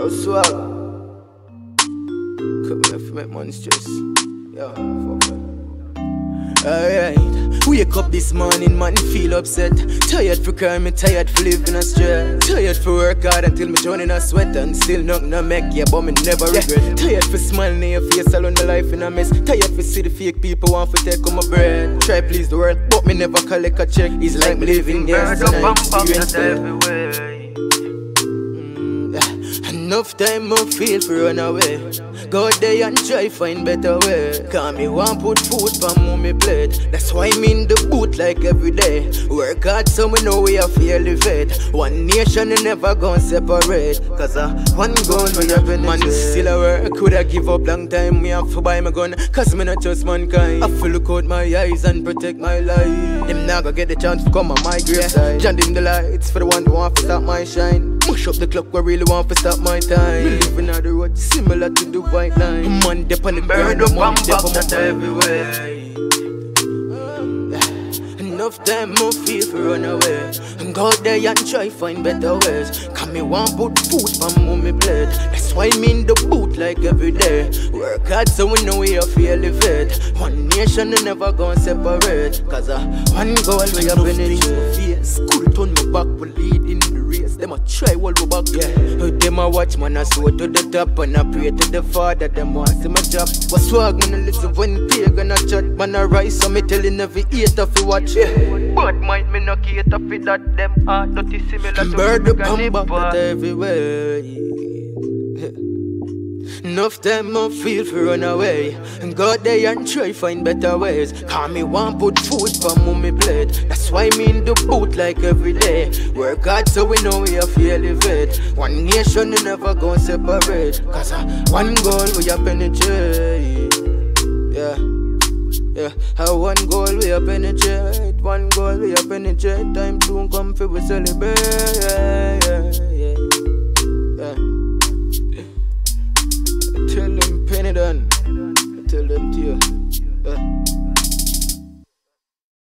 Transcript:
Yo, swag. Come here for make money stress. Yeah, fuck it. Alright, wake up this morning, man, feel upset. Tired for crime, tired for living a stress. Tired for work hard until me drown in a sweat and still nothing to make yeah, but me never regret. Tired for smiling in your face, alone the life in a mess. Tired for see the fake people want to take on my bread. Try please the world, but me never collect a check. It's like me living yesterday. Experience that. Enough time I feel for run away. Go there and try find better way. Cause me want put food for mommy plate. That's why I'm in the boot like every day. Work hard so we know we are fairly fed. One nation and never gonna separate. Cause uh, one gun we have in Man still a work. Could I give up long time? Me have to buy my gun. Cause me not just mankind. I feel look out my eyes and protect my life. Them now gonna get the chance to come on my grave side. John dim the lights for the one who want to stop my shine. Mush up the clock, we really want to stop my time. Me living on the road, similar to the white line. Man, dip on the up man, and dip on my everywhere. Enough time I feel for run away. And go there and try find better ways. Cause me want put food for mommy plate. That's why me in the boot like every day. Work hard so we know we are fairly fit. One nation and never gonna separate. Cause uh, one goal we have in the face School turn my back we lead in the race. Them a try hold we back. Yeah a watch man I soar to the top And I pray to the father them want see my job What swag man I listen when pagan a chat Man I rise so me telling every hater fi watch yeah. But mind me no cater for that them heart dirty similar to Bird the bomb back everywhere. Enough time I feel for run away. And go there and try find better ways. Cause me want put food for mommy plate That's why me in the boot like every day. Work hard so we know we are fairly fit One nation we never gonna separate. Cause uh, one goal we are penetrate. Yeah yeah, how one goal we are penetrate, one goal we are penetrate. Time soon come for we celebrate. Yeah, yeah, yeah. tell them to you.